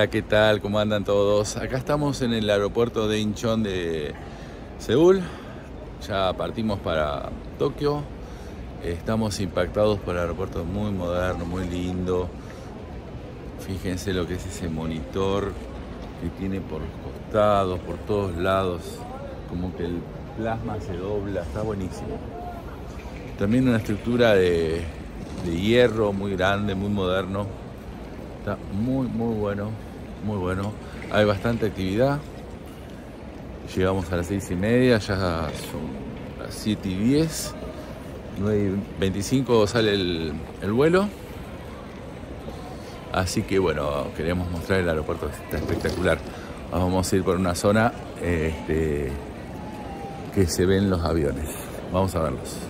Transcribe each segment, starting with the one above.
Hola, ¿qué tal? ¿Cómo andan todos? Acá estamos en el aeropuerto de Incheon de Seúl. Ya partimos para Tokio. Estamos impactados por el aeropuerto muy moderno, muy lindo. Fíjense lo que es ese monitor que tiene por los costados, por todos lados. Como que el plasma se dobla, está buenísimo. También una estructura de, de hierro muy grande, muy moderno. Está muy, muy bueno, muy bueno. Hay bastante actividad. Llegamos a las seis y media, ya son las 7 y 10. 9 y 25 sale el, el vuelo. Así que bueno, queríamos mostrar el aeropuerto, está espectacular. Vamos a ir por una zona este, que se ven los aviones. Vamos a verlos.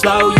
Slow,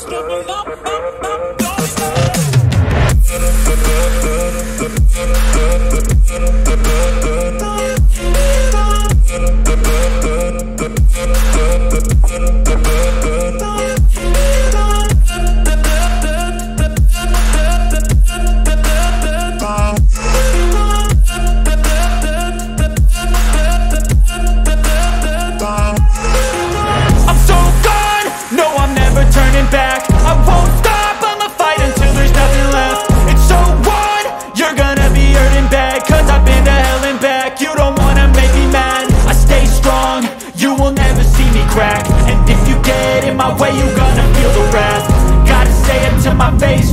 Stop, up. my face.